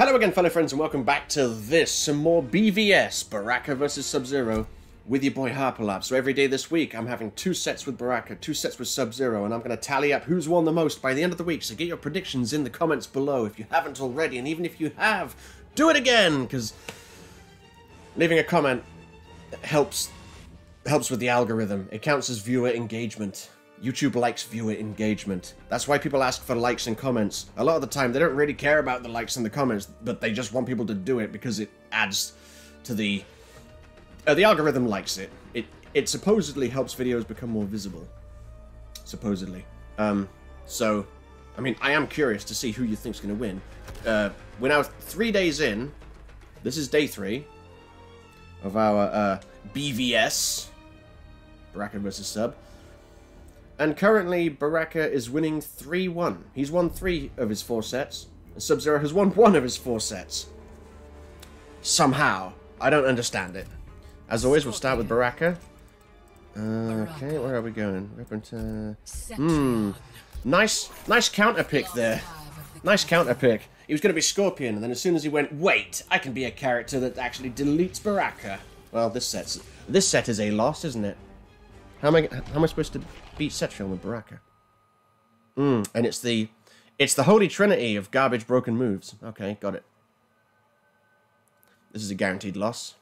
Hello again, fellow friends, and welcome back to this, some more BVS, Baraka vs. Sub-Zero, with your boy Harperlarp. So every day this week, I'm having two sets with Baraka, two sets with Sub-Zero, and I'm going to tally up who's won the most by the end of the week, so get your predictions in the comments below if you haven't already, and even if you have, do it again, because leaving a comment helps helps with the algorithm. It counts as viewer engagement. YouTube likes viewer engagement. That's why people ask for likes and comments. A lot of the time, they don't really care about the likes and the comments, but they just want people to do it because it adds to the... Uh, the algorithm likes it. It it supposedly helps videos become more visible. Supposedly. Um, so, I mean, I am curious to see who you think's going to win. Uh, we're now three days in. This is day three of our uh, BVS, Baraka versus Sub. And currently, Baraka is winning 3-1. He's won three of his four sets. And Sub-Zero has won one of his four sets. Somehow. I don't understand it. As always, we'll start with Baraka. Uh, okay, where are we going? We're. Hmm. Nice, nice counter pick there. Nice counter pick. He was going to be Scorpion, and then as soon as he went, wait, I can be a character that actually deletes Baraka. Well, this set's this set is a loss, isn't it? How am I how am I supposed to beat Cetrion with Baraka? Hmm, and it's the it's the holy trinity of garbage broken moves. Okay, got it. This is a guaranteed loss.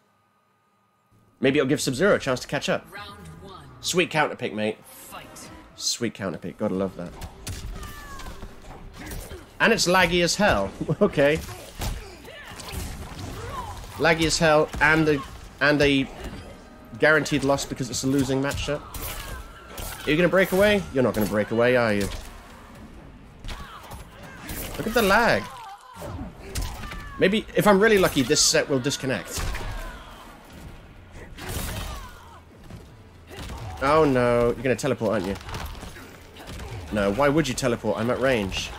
Maybe it'll give Sub-Zero a chance to catch up. Sweet counter pick, mate. Sweet counter pick. Gotta love that. And it's laggy as hell. okay. Laggy as hell and a and a guaranteed loss because it's a losing matchup. Are you gonna break away? You're not gonna break away, are you? Look at the lag. Maybe if I'm really lucky, this set will disconnect. Oh no, you're gonna teleport, aren't you? No, why would you teleport? I'm at range.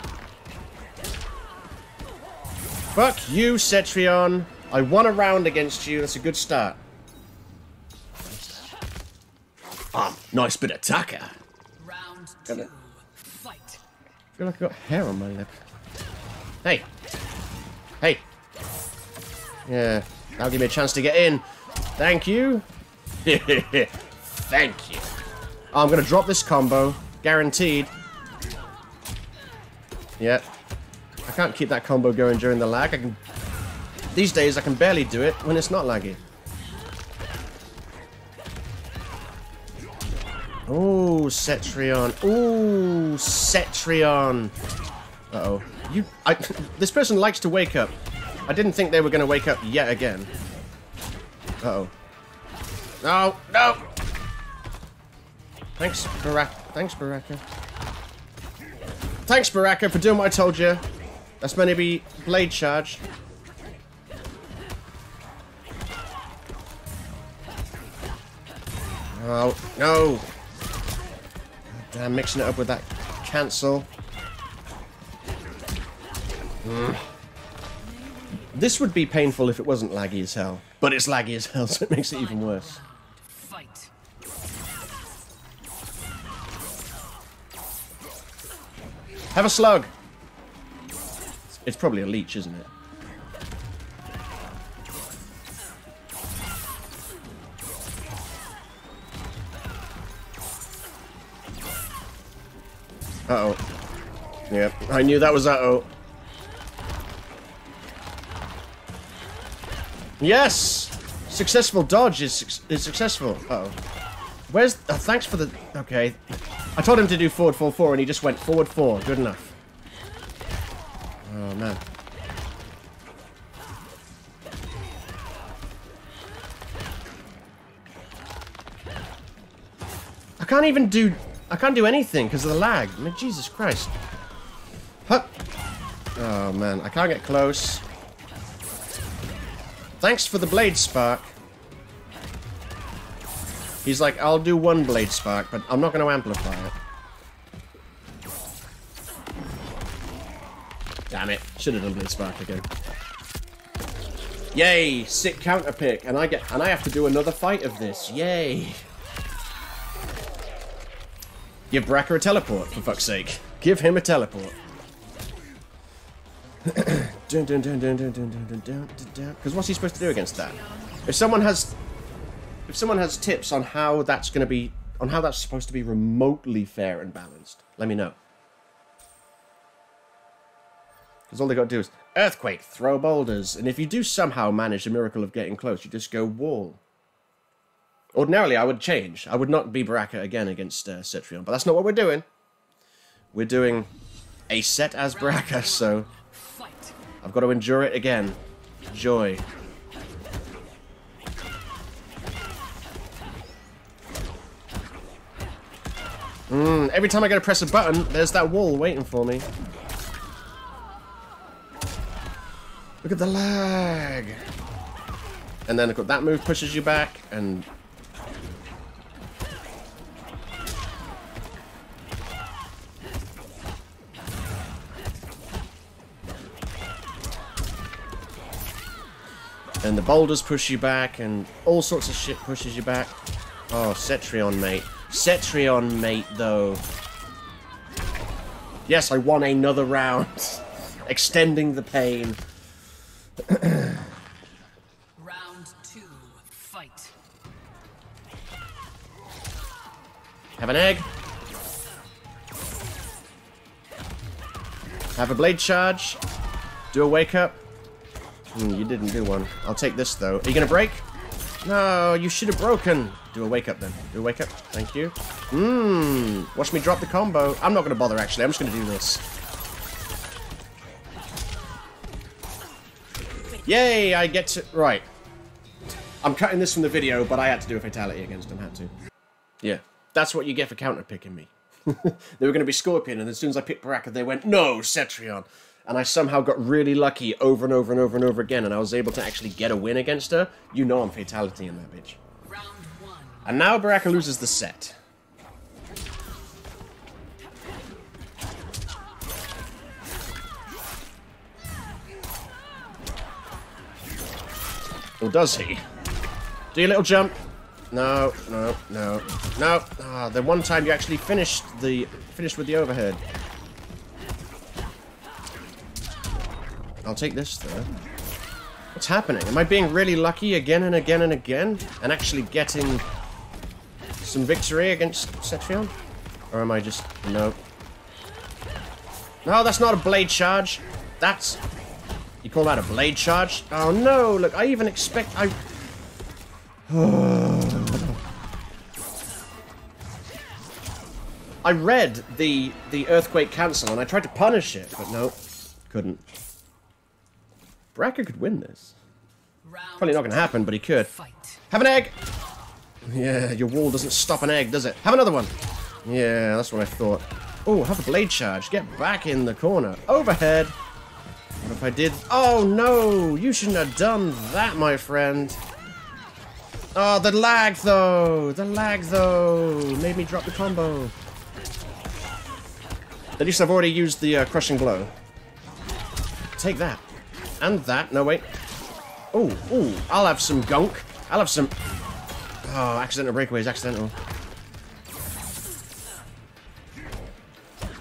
Fuck you, Cetrion. I won a round against you. That's a good start. Ah, nice bit of tucker. Round two, fight. I feel like I got hair on my lip. Hey. Hey. Yeah, that'll give me a chance to get in. Thank you. Thank you. Oh, I'm going to drop this combo. Guaranteed. Yep. I can't keep that combo going during the lag. I can. These days, I can barely do it when it's not laggy. Oh, Cetrion. Oh, Cetrion. Uh-oh. You, I, this person likes to wake up. I didn't think they were going to wake up yet again. Uh-oh. No, no! Thanks, Baraka. Thanks, Baraka. Thanks, Baraka, for doing what I told you. That's meant to be blade charge. Oh, no! Damn, mixing it up with that cancel. Mm. This would be painful if it wasn't laggy as hell. But it's laggy as hell, so it makes it even worse. Have a slug! It's probably a leech, isn't it? Uh-oh. Yep, I knew that was uh-oh. Yes! Successful dodge is, su is successful. Uh oh Where's... Thanks for the... Okay. I told him to do forward 4-4 and he just went forward 4. Good enough. Oh, man. I can't even do... I can't do anything because of the lag. I mean, Jesus Christ. Huh. Oh, man. I can't get close. Thanks for the blade spark. He's like, I'll do one blade spark, but I'm not going to amplify it. Damn it. Should have done blade spark again. Yay! Sick counter pick. And I get and I have to do another fight of this. Yay! Give Baraka a teleport, for fuck's sake. Give him a teleport. Because what's he supposed to do against that? If someone has, if someone has tips on how that's going to be, on how that's supposed to be remotely fair and balanced, let me know. Because all they got to do is earthquake, throw boulders, and if you do somehow manage the miracle of getting close, you just go wall. Ordinarily, I would change. I would not be Baraka again against uh, Cetrion, but that's not what we're doing. We're doing a set as Baraka, so I've got to endure it again. Joy. Mm, every time I go to press a button, there's that wall waiting for me. Look at the lag. And then of course that move pushes you back, and and the boulders push you back, and all sorts of shit pushes you back. Oh, Cetrion, mate. Cetrion, mate, though. Yes, I won another round. Extending the pain. Round two. Fight. Have an egg. Have a blade charge. Do a wake up. Hmm, you didn't do one. I'll take this though. Are you gonna break? No, you should have broken. Do a wake up then. Do a wake up. Thank you. Mmm. Watch me drop the combo. I'm not gonna bother actually. I'm just gonna do this. Yay! I get to right. I'm cutting this from the video, but I had to do a fatality against him. Had to. Yeah, that's what you get for counter picking me. they were going to be Scorpion, and as soon as I picked Baraka, they went, no, Cetrion. And I somehow got really lucky over and over and over and over again, and I was able to actually get a win against her. You know I'm fatality in that bitch. And now Baraka loses the set. Or does he? Do your little jump. No, no, no, no. Ah, the one time you actually finished the finished with the overhead. I'll take this though. What's happening? Am I being really lucky again and again and again? And actually getting some victory against Cetrion? Or am I just... No. No, that's not a blade charge. That's... You call that a blade charge? Oh no, look, I even expect... I... I read the the earthquake cancel and I tried to punish it, but no, couldn't. Baraka could win this. Probably not going to happen, but he could. fight. Have an egg! Yeah, your wall doesn't stop an egg, does it? Have another one! Yeah, that's what I thought. Oh, have a blade charge. Get back in the corner. Overhead! What if I did... Oh, no! You shouldn't have done that, my friend. Oh, the lag, though! The lag, though! Made me drop the combo. At least I've already used the uh, crushing blow. Take that. And that. No, wait. Oh, oh, I'll have some gunk. I'll have some... Oh, accidental breakaways, accidental.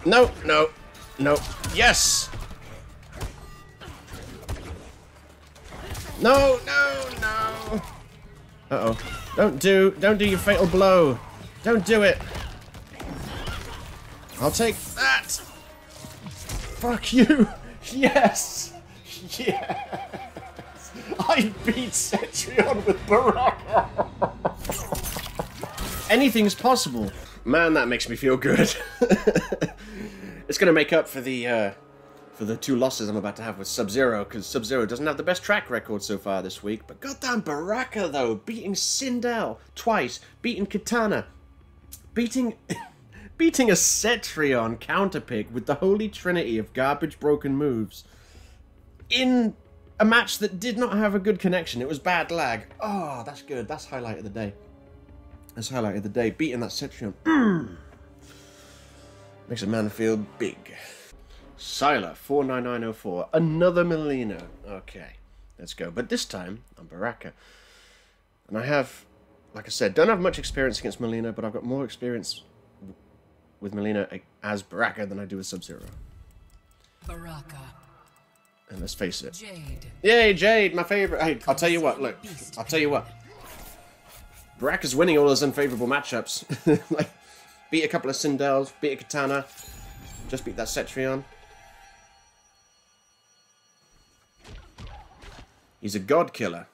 No, no, no. Yes! No, no, no. Uh-oh. Don't do, don't do your fatal blow. Don't do it. I'll take that. Fuck you. Yes. Yes. I beat Cetrion with Baraka. Anything's possible. Man, that makes me feel good. it's gonna make up for the uh, for the two losses I'm about to have with Sub-Zero, because Sub-Zero doesn't have the best track record so far this week. But goddamn Baraka though, beating Sindel twice, beating Kitana, beating beating a Cetrion counterpick with the holy trinity of garbage broken moves in a match that did not have a good connection. It was bad lag. Oh, that's good. That's highlight of the day. That's highlight of the day. Beating that Cetrion. Makes a man feel big. Sylar, 49904. Another Mileena. Okay, let's go. But this time, I'm Baraka. And I have, like I said, don't have much experience against Mileena, but I've got more experience with Mileena as Baraka than I do with Sub-Zero. Baraka. And let's face it. Jade. Yay, Jade, my favorite. Hey, I'll tell you what, look. I'll tell you what. Brack is winning all those unfavorable matchups. like, beat a couple of Sindels, beat a Kitana, just beat that Cetrion. He's a god killer.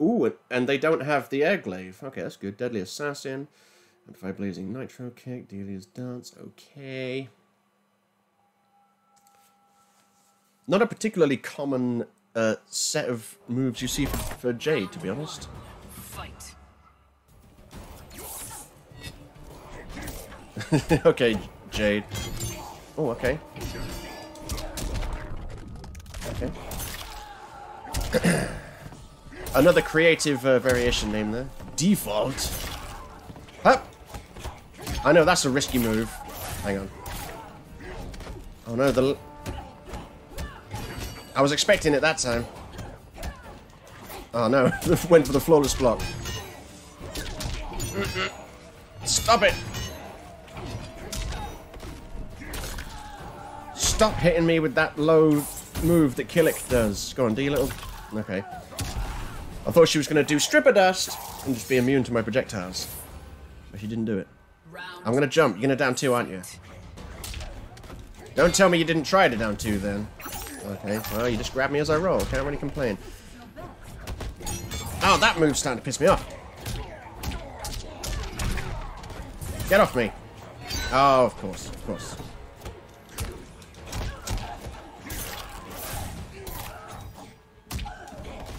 Ooh, and they don't have the air glaive. Okay, that's good. Deadly Assassin. Amplify Blazing Nitro Kick. Delia's Dance. Okay. Not a particularly common uh, set of moves you see for, for Jade, to be honest. Fight. okay, Jade. Oh, okay. Okay. Another creative uh, variation name there. Default. Huh. I know that's a risky move. Hang on. Oh no, the. I was expecting it that time. Oh no, went for the flawless block. Stop it! Stop hitting me with that low move that Killick does. Go on, do your little... Okay. I thought she was going to do Stripper Dust and just be immune to my projectiles. But she didn't do it. I'm going to jump. You're going to down two, aren't you? Don't tell me you didn't try to down two then. Okay, well, you just grab me as I roll. Can't really complain. Oh, that move's starting to piss me off. Get off me. Oh, of course, of course.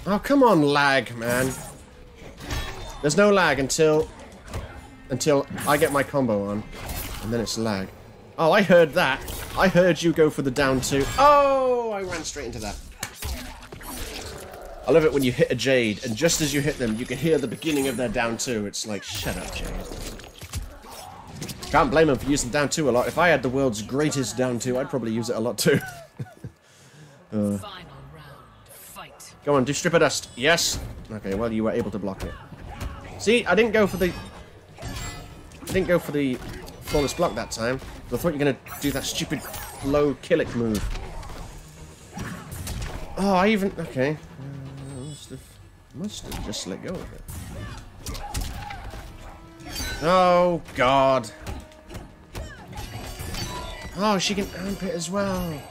Oh, come on, lag, man. There's no lag until... Until I get my combo on. And then it's lag. Oh, I heard that. I heard you go for the down two. Oh, I ran straight into that. I love it when you hit a Jade, and just as you hit them, you can hear the beginning of their down two. It's like, shut up, Jade. Can't blame them for using down two a lot. If I had the world's greatest down two, I'd probably use it a lot too. Fight. Uh. Go on, do stripper dust. Yes. Okay, well you were able to block it. See, I didn't go for the. I didn't go for the flawless block that time. I thought you were gonna do that stupid low killick move. Oh, I even okay. Uh, must have, must have just let go of it. Oh God. Oh, she can amp it as well.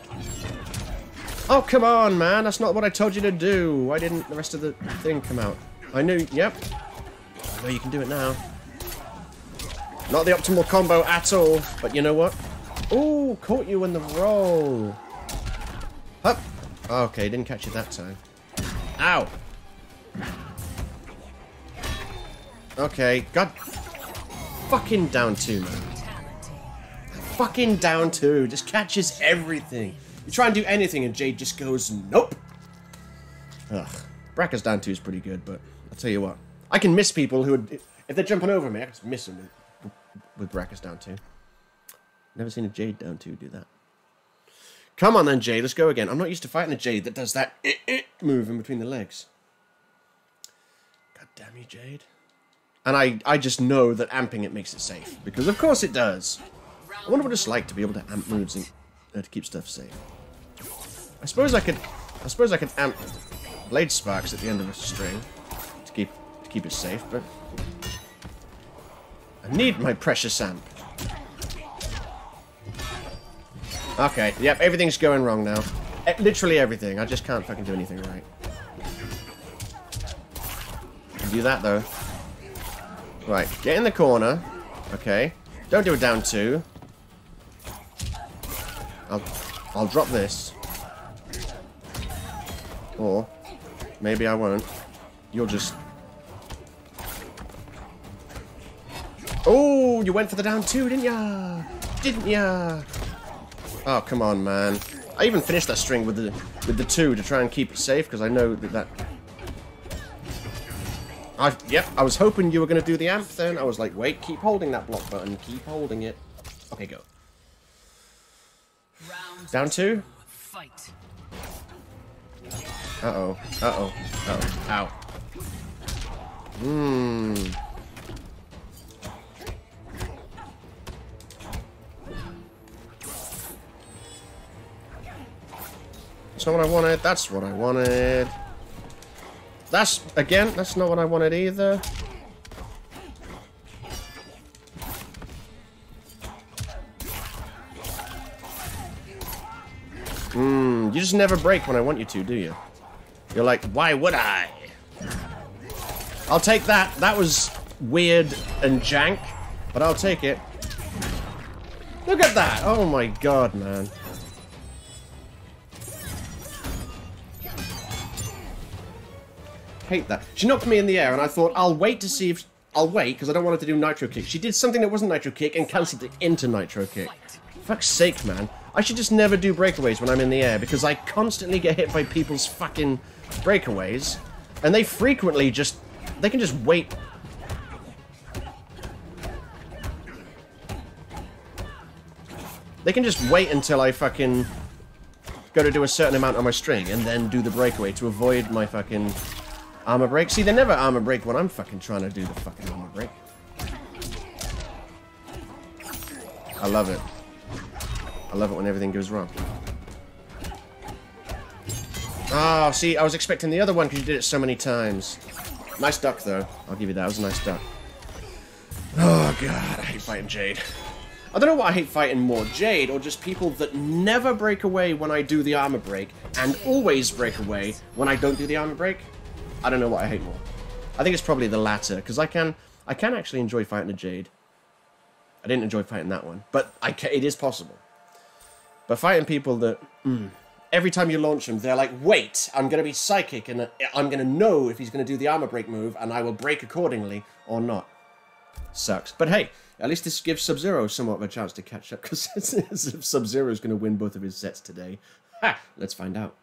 Oh, come on, man. That's not what I told you to do. Why didn't the rest of the thing come out? I knew... Yep. I know you can do it now. Not the optimal combo at all. But you know what? Ooh, caught you in the roll. Up. Okay, didn't catch you that time. Ow. Okay, God. Fucking down two, man. Fucking down two. Just catches everything. You try and do anything and Jade just goes, nope. Ugh. Baraka's down two is pretty good, but I'll tell you what. I can miss people who would... If they're jumping over me, I can just miss them with, Baraka's down two. Never seen a Jade down two do that. Come on then, Jade. Let's go again. I'm not used to fighting a Jade that does that eh, eh, move in between the legs. God damn you, Jade. And I, I just know that amping it makes it safe. Because of course it does. I wonder what it's like to be able to amp moves and uh, to keep stuff safe. I suppose I could, I suppose I could amp blade sparks at the end of a string to keep to keep it safe, but Need my precious amp. Okay, yep, everything's going wrong now. Eh, literally everything. I just can't fucking do anything right. Do that though. Right, get in the corner. Okay. Don't do it down two. I'll, I'll drop this. Or, maybe I won't. You'll just... Oh, you went for the down two, didn't ya? Didn't ya? Oh, come on, man. I even finished that string with the with the two to try and keep it safe, because I know that that... I, yep, I was hoping you were going to do the amp then. I was like, wait, keep holding that block button. Keep holding it. Okay, go. Round Down two? fight. Uh-oh. Uh-oh. Uh-oh. Ow. Hmm. That's not what I wanted. That's what I wanted. That's, again, that's not what I wanted either. Hmm, you just never break when I want you to, do you? You're like, why would I? I'll take that. That was weird and jank, but I'll take it. Look at that! Oh my god, man. Hate that. She knocked me in the air, and I thought, I'll wait to see if... I'll wait, because I don't want her to do Nitro Kick. She did something that wasn't Nitro Kick and cancelled it into Nitro Kick. Fuck's sake, man. I should just never do breakaways when I'm in the air, because I constantly get hit by people's fucking breakaways, and they frequently just... They can just wait They can just wait until I fucking go to do a certain amount on my string and then do the breakaway to avoid my fucking armor break. See, they never armor break when I'm fucking trying to do the fucking armor break. I love it. I love it when everything goes wrong. Oh, see, I was expecting the other one because you did it so many times. Nice duck, though. I'll give you that. It was a nice duck. Oh, God. I hate fighting Jade. I don't know what I hate fighting more, Jade or just people that never break away when I do the armor break and always break away when I don't do the armor break. I don't know what I hate more. I think it's probably the latter because I can I can actually enjoy fighting a Jade. I didn't enjoy fighting that one, but I can, it is possible. But fighting people that mm, every time you launch them, they're like, wait, I'm going to be psychic and uh, I'm going to know if he's going to do the armor break move and I will break accordingly or not. Sucks. But hey, at least this gives Sub-Zero somewhat of a chance to catch up, because Sub-Zero is going to win both of his sets today. Ha! Let's find out.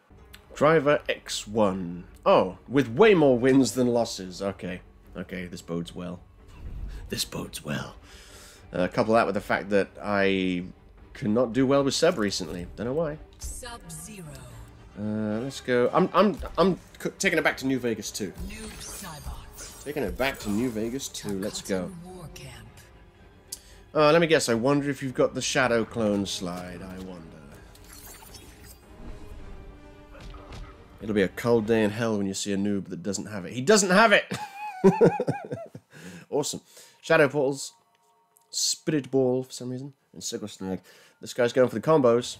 Driver X1. Oh, with way more wins than losses. Okay. Okay, this bodes well. This bodes well. Uh, couple that with the fact that I cannot do well with Sub recently. Don't know why. Sub-Zero. Uh, let's go. I'm I'm I'm taking it back to New Vegas 2. Noob Saibot. Taking it back to New Vegas 2. Let's go. Uh, let me guess. I wonder if you've got the Shadow Clone slide. I wonder. It'll be a cold day in hell when you see a noob that doesn't have it. He doesn't have it! awesome. Shadow Portals, Spirit Ball for some reason, and Sickle Snag. This guy's going for the combos.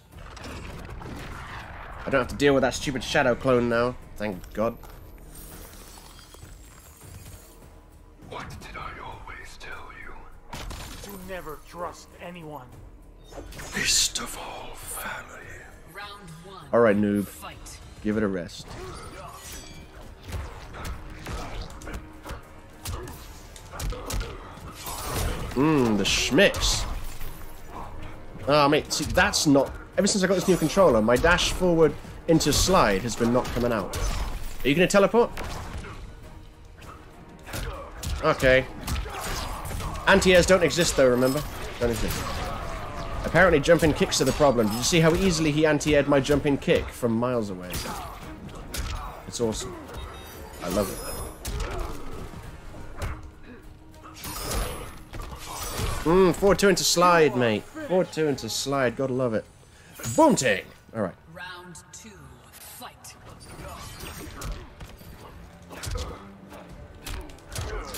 I don't have to deal with that stupid Shadow Clone now. Thank God. What did I always tell you? To never trust anyone. Least of all family. Round one. Alright, noob. Fight. Give it a rest. Mmm, the schmicks. Ah, mate, see, that's not... Ever since I got this new controller, my dash forward into slide has been not coming out. Are you going to teleport? Okay. Anti-airs don't exist, though, remember? Don't exist. Apparently, jumping kicks are the problem. Did you see how easily he anti-aired my jumping kick from miles away? It's awesome. I love it. Mmm, 4-2 into slide, mate. 4-2 into slide. Gotta love it. Boom ting! Alright. Round two. Fight.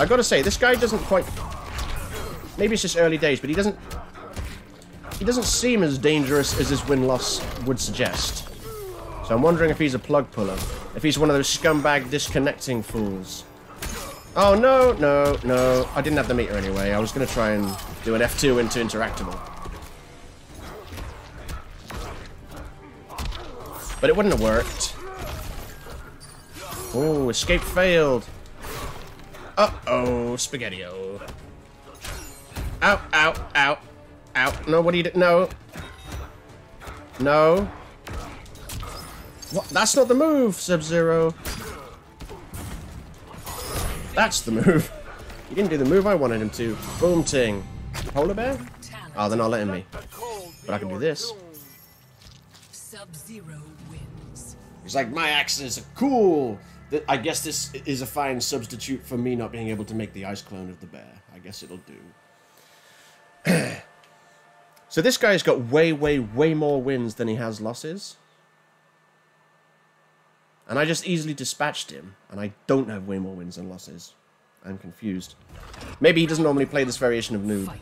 I gotta say, this guy doesn't quite... Maybe it's just early days, but he doesn't... He doesn't seem as dangerous as his win-loss would suggest. So I'm wondering if he's a plug puller. If he's one of those scumbag disconnecting fools. Oh, no, no, no. I didn't have the meter anyway. I was going to try and do an F2 into interactable. But it wouldn't have worked. Oh, escape failed. Uh-oh, Spaghetti-O. Ow, ow, ow, ow. No, what do you do? No. No. What? That's not the move, Sub-Zero. That's the move. He didn't do the move I wanted him to. Boom ting. Polar bear? Oh, they're not letting me. But I can do this. Sub-Zero wins. He's like, my axes are cool. I guess this is a fine substitute for me not being able to make the ice clone of the bear. I guess it'll do. so this guy's got way, way, way more wins than he has losses. And I just easily dispatched him, and I don't have way more wins than losses. I'm confused. Maybe he doesn't normally play this variation of noob.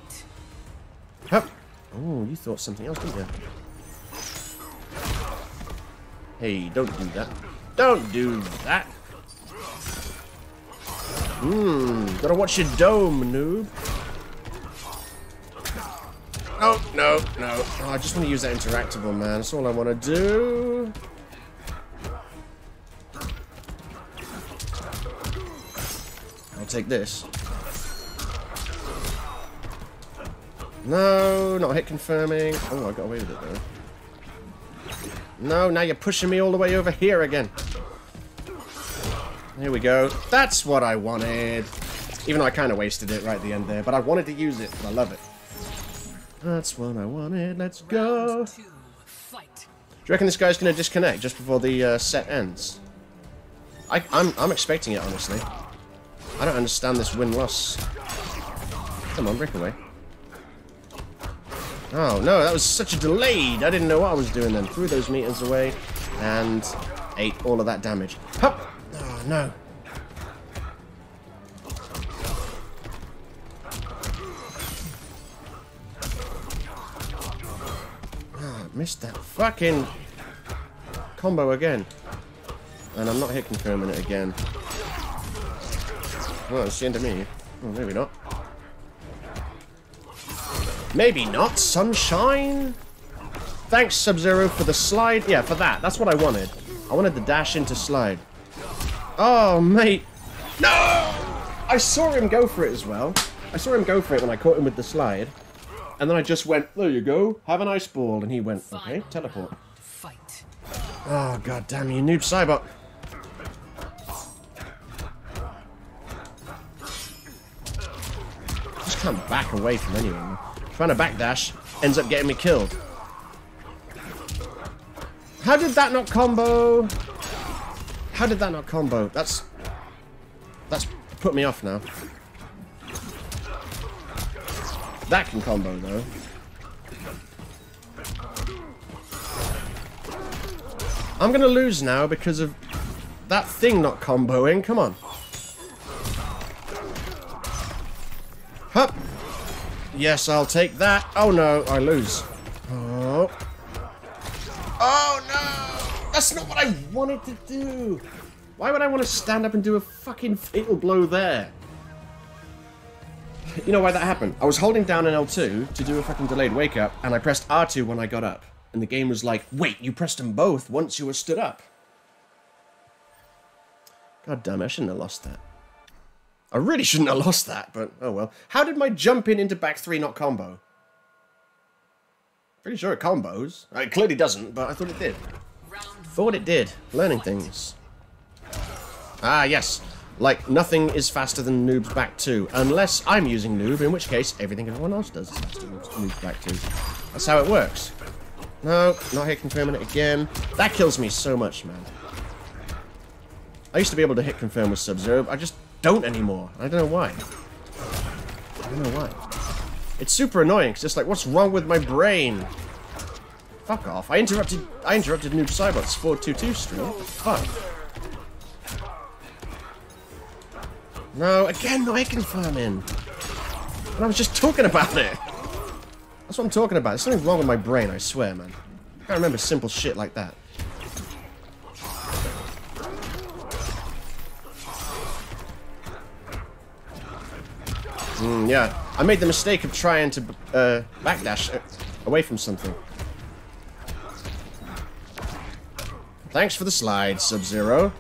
Oh, you thought something else, didn't you? Hey, don't do that. Don't do that. Hmm, gotta watch your dome, noob. Oh, no, no. Oh, I just want to use that interactable, man. That's all I want to do. I'll take this. No, not hit confirming. Oh, I got away with it though. No, now you're pushing me all the way over here again. Here we go. That's what I wanted. Even though I kind of wasted it right at the end there, but I wanted to use it, I love it. That's what I wanted. Let's go. Round Do you reckon this guy's going to disconnect just before the uh, set ends? I, I'm, I'm expecting it, honestly. I don't understand this win-loss. Come on, break away. Oh, no, that was such a delayed. I didn't know what I was doing then. Threw those meters away and ate all of that damage. Hup! Oh, no. Missed that fucking combo again. And I'm not hit confirming it again. Well, it's the end of me. Maybe not. Maybe not. Sunshine? Thanks, Sub-Zero, for the slide. Yeah, for that. That's what I wanted. I wanted the dash into slide. Oh, mate. No! I saw him go for it as well. I saw him go for it when I caught him with the slide. And then I just went, there you go. Have an ice ball. And he went, okay, teleport. Fight. Oh, god damn you, noob Saibot. Just can't back away from anyone. Trying to backdash ends up getting me killed. How did that not combo? How did that not combo? That's... That's put me off now. That can combo, though. I'm gonna lose now because of that thing not comboing. Come on. Hup. Yes, I'll take that. Oh no, I lose. Oh. Oh no! That's not what I wanted to do. Why would I want to stand up and do a fucking fatal blow there? You know why that happened? I was holding down an L2 to do a fucking delayed wake up, and I pressed R2 when I got up. And the game was like, wait, you pressed them both once you were stood up. God damn I shouldn't have lost that. I really shouldn't have lost that, but oh well. How did my jump in into back three not combo? Pretty sure it combos. It clearly doesn't, but I thought it did. Thought it did. Learning things. Ah, yes. Like, nothing is faster than Noob's back 2. Unless I'm using Noob, in which case everything everyone else does is faster than Noob's back 2. That's how it works. No, not hit confirming it again. That kills me so much, man. I used to be able to hit confirm with Sub-Zero. I just don't anymore. I don't know why. I don't know why. It's super annoying. It's just like, what's wrong with my brain? Fuck off. I interrupted I interrupted Noob Saibot's 422 stream. Fuck. No, again, no hit confirming. And I was just talking about it. That's what I'm talking about. There's something wrong with my brain, I swear, man. I can't remember simple shit like that. Mm, yeah, I made the mistake of trying to uh, backdash away from something. Thanks for the slide, Sub-Zero.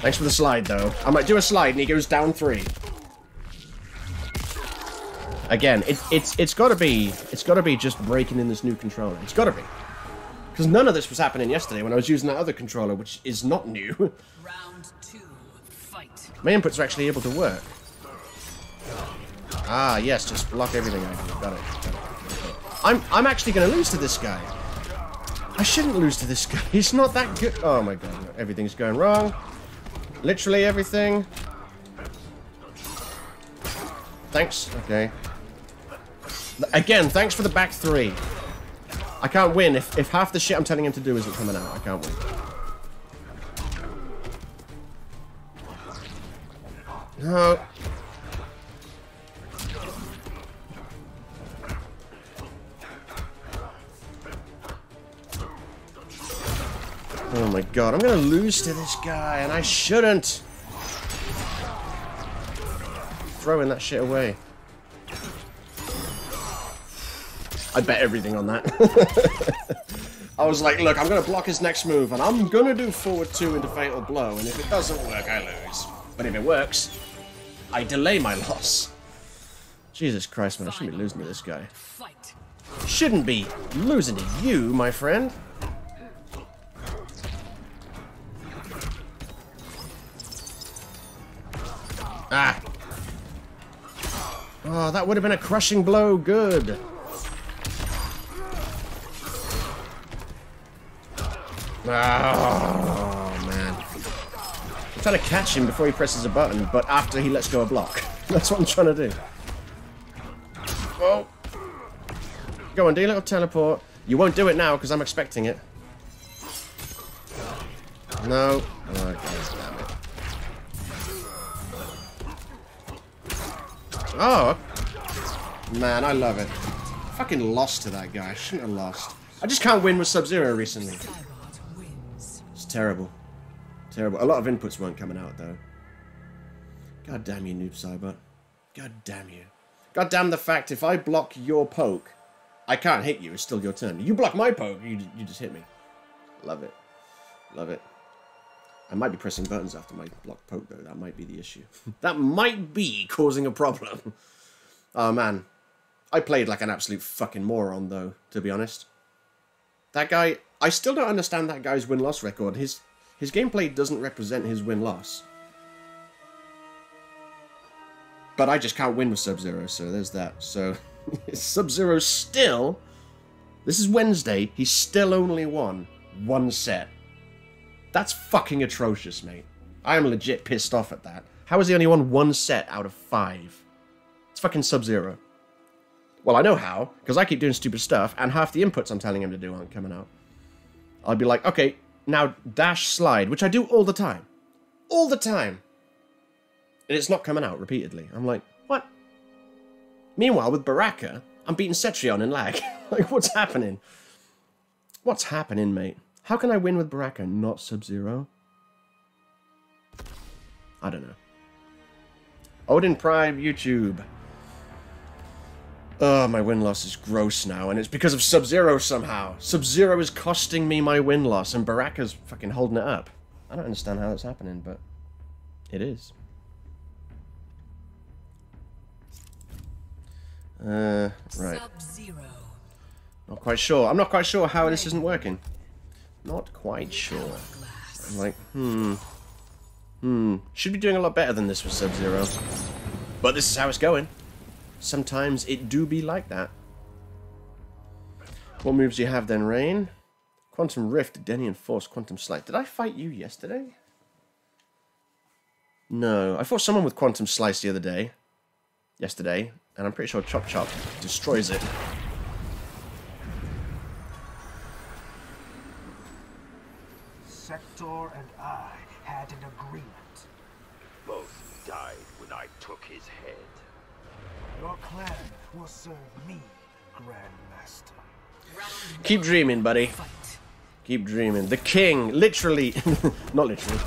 Thanks for the slide, though. I might do a slide and he goes down three. Again, it, it's it's got to be it's got to be just breaking in this new controller. It's got to be because none of this was happening yesterday when I was using that other controller, which is not new. Round two. Fight. My inputs are actually able to work. Ah, yes, just block everything I do. Got it. Got it. I'm I'm actually going to lose to this guy. I shouldn't lose to this guy. He's not that good. Oh my god, everything's going wrong. Literally everything. Thanks. Okay. Again, thanks for the back three. I can't win if, if half the shit I'm telling him to do isn't coming out. I can't win. No. Oh my god, I'm gonna lose to this guy, and I shouldn't! Throwing that shit away. I bet everything on that. I was like, look, I'm gonna block his next move, and I'm gonna do forward two into Fatal Blow, and if it doesn't work, I lose. But if it works, I delay my loss. Jesus Christ, man, I shouldn't be losing to this guy. Shouldn't be losing to you, my friend. Ah. Oh, that would have been a crushing blow. Good. Oh, man. I'm trying to catch him before he presses a button, but after he lets go a block. That's what I'm trying to do. Oh. Go on, do a little teleport. You won't do it now because I'm expecting it. No. Oh. Man, I love it. Fucking lost to that guy. I shouldn't have lost. I just can't win with Sub-Zero recently. It's terrible. Terrible. A lot of inputs weren't coming out, though. God damn you, Noob Saibot. God damn you. God damn the fact if I block your poke, I can't hit you. It's still your turn. You block my poke, you, you just hit me. Love it. Love it. I might be pressing buttons after my block poke, though. That might be the issue. that might be causing a problem. oh, man. I played like an absolute fucking moron, though, to be honest. That guy... I still don't understand that guy's win-loss record. His his gameplay doesn't represent his win-loss. But I just can't win with Sub-Zero, so there's that. So, Sub-Zero still... This is Wednesday. He's still only won one set. That's fucking atrocious, mate. I am legit pissed off at that. How has he only won one set out of five? It's fucking Sub-Zero. Well, I know how, because I keep doing stupid stuff, and half the inputs I'm telling him to do aren't coming out. I'd be like, okay, now dash slide, which I do all the time. All the time. And it's not coming out repeatedly. I'm like, what? Meanwhile, with Baraka, I'm beating Cetrion in lag. like, what's happening? What's happening, mate? How can I win with Baraka, not Sub-Zero? I don't know. Odin Prime YouTube. Oh, my win-loss is gross now, and it's because of Sub-Zero somehow. Sub-Zero is costing me my win-loss, and Baraka's fucking holding it up. I don't understand how that's happening, but it is. Uh, right. Sub-Zero. Not quite sure. I'm not quite sure how this isn't working. Not quite sure. I'm like, hmm. Hmm. Should be doing a lot better than this with Sub-Zero. But this is how it's going. Sometimes it do be like that. What moves do you have then, Rain? Quantum Rift, Denian Force, Quantum Slice. Did I fight you yesterday? No. I fought someone with Quantum Slice the other day. Yesterday. And I'm pretty sure Chop Chop destroys it. Sektor and I had an agreement. Both died when I took his head. Your clan will serve me, Grandmaster. Keep dreaming, buddy. fight. Keep dreaming. The king, literally, not literally,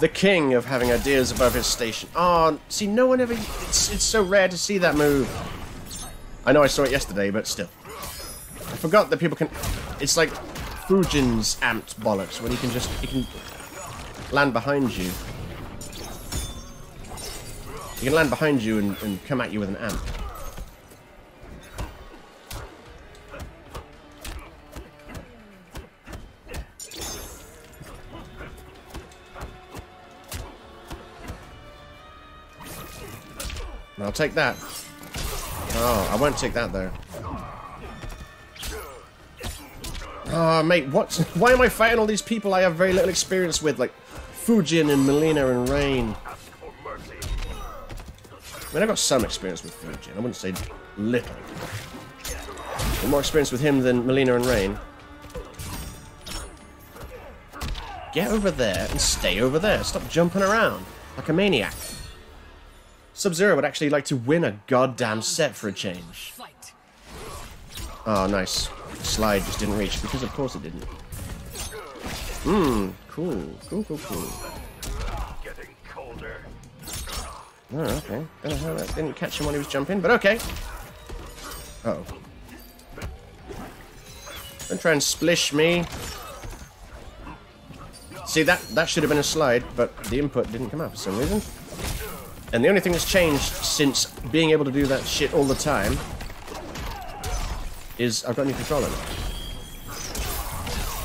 the king of having ideas above his station. Oh, see, no one ever, it's, it's so rare to see that move. I know I saw it yesterday, but still. I forgot that people can, it's like Fujin's amped bollocks, when he can just, he can land behind you. He can land behind you and, and come at you with an amp. I'll take that. Oh, I won't take that though. Oh, mate, what? Why am I fighting all these people I have very little experience with, like Fujin and Mileena and Rain? I mean, I've got some experience with Fujin. I wouldn't say little. Got more experience with him than Mileena and Rain. Get over there and stay over there. Stop jumping around like a maniac. Sub-Zero would actually like to win a goddamn set for a change. Oh, nice. Slide just didn't reach, because of course it didn't. Hmm, cool. Cool, cool, cool. Getting colder. Oh, okay. Don't know how that didn't catch him when he was jumping, but okay. Uh oh Don't try and splish me. See, that, that should have been a slide, but the input didn't come out for some reason. And the only thing that's changed since being able to do that shit all the time is I've got a new controller now.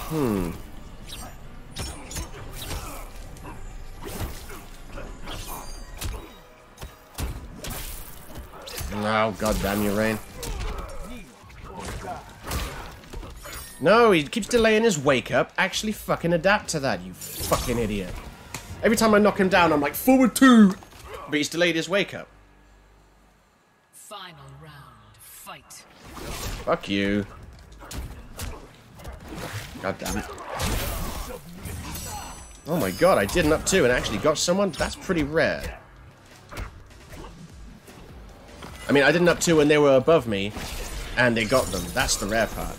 Hmm. Oh, god damn you, Rain. No, he keeps delaying his wake up. Actually fucking adapt to that, you fucking idiot. Every time I knock him down, I'm like, forward two! But he's delayed his wake up. Final. Fuck you. God damn it. Oh my god, I did an up two and actually got someone? That's pretty rare. I mean, I did an up two when they were above me, and they got them. That's the rare part.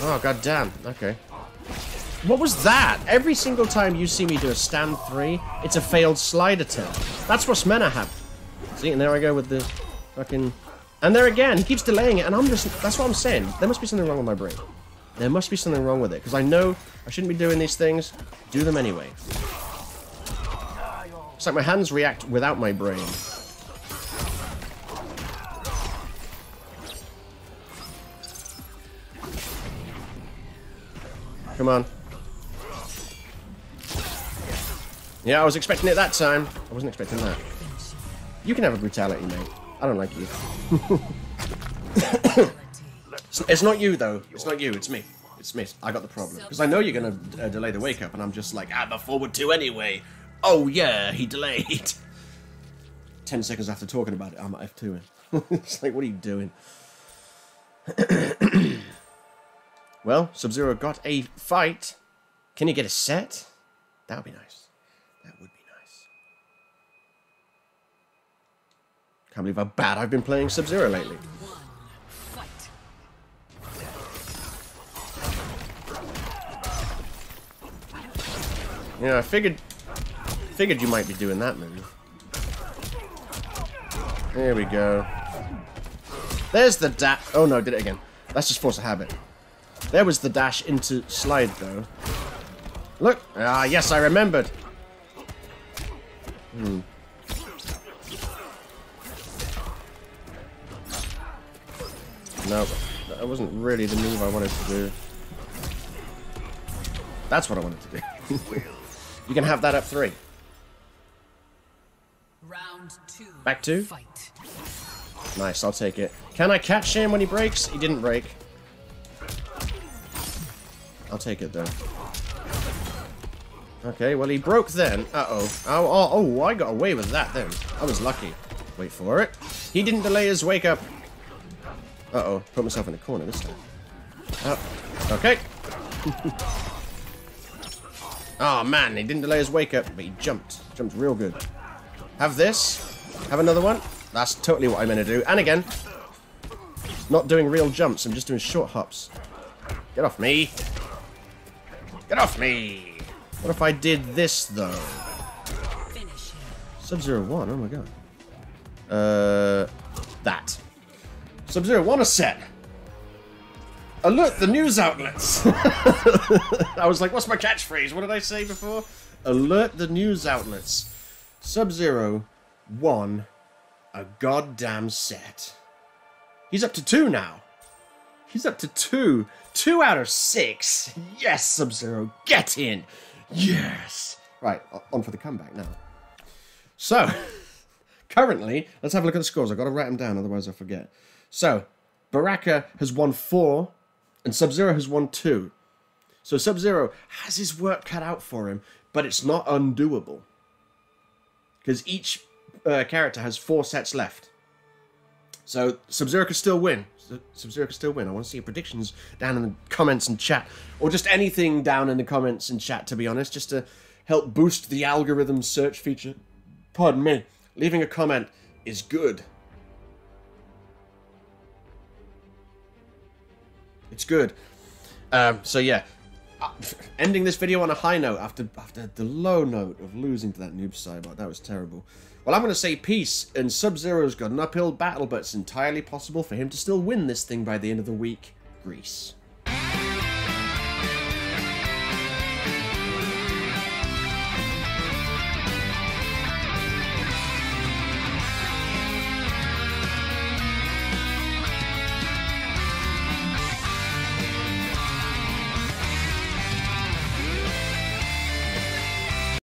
Oh, god damn. Okay. What was that? Every single time you see me do a stand three, it's a failed slide attempt. That's what's meant to happen. See, and there I go with the fucking... And there again, he keeps delaying it, and I'm just... That's what I'm saying. There must be something wrong with my brain. There must be something wrong with it, because I know I shouldn't be doing these things. Do them anyway. It's like my hands react without my brain. Come on. Yeah, I was expecting it that time. I wasn't expecting that. You can have a brutality, mate. I don't like you. it's, not you, though. It's not you. It's me. It's me. I got the problem. Because I know you're going to uh, delay the wake up, and I'm just like, I'm a forward two anyway. Oh, yeah, he delayed. Ten seconds after talking about it, I'm at F2 in. it's like, what are you doing? well, Sub-Zero got a fight. Can you get a set? That would be nice. That would be nice. Can't believe how bad I've been playing Sub-Zero lately. Yeah, I figured figured you might be doing that move. There we go. There's the dash. Oh no, did it again. That's just force of habit. There was the dash into slide though. Look. Ah, yes, I remembered. Hmm. No, that wasn't really the move I wanted to do. That's what I wanted to do. you can have that up three. Round two. Back two? Fight. Nice, I'll take it. Can I catch him when he breaks? He didn't break. I'll take it though. Okay, well he broke then. Uh-oh. Oh, oh, oh, I got away with that then. I was lucky. Wait for it. He didn't delay his wake up. Uh-oh, put myself in a corner this time. Oh, okay. oh man, he didn't delay his wake up, but he jumped. Jumped real good. Have this. Have another one. That's totally what I'm going to do. And again, not doing real jumps, I'm just doing short hops. Get off me. Get off me. What if I did this, though? Sub-Zero 1, oh my god. Uh, that. Sub-Zero 1 a set. Alert the news outlets. I was like, what's my catchphrase? What did I say before? Alert the news outlets. Sub-Zero won a goddamn set. He's up to two now. He's up to two. Two out of six. Yes, Sub-Zero, get in. Yes. Right, on for the comeback now. So, currently, let's have a look at the scores. I've got to write them down, otherwise I forget. So, Baraka has won four, and Sub Zero has won two. So, Sub Zero has his work cut out for him, but it's not undoable. Because each uh, character has four sets left. So Sub-Zero could still win. Sub-Zero could still win. I want to see your predictions down in the comments and chat, or just anything down in the comments and chat. To be honest, just to help boost the algorithm search feature. Pardon me. Leaving a comment is good. It's good. Um, so yeah, Uh, ending this video on a high note after after the low note of losing to that Noob Saibot. That was terrible. Well, I'm going to say peace, and Sub-Zero's got an uphill battle, but it's entirely possible for him to still win this thing by the end of the week. Greece.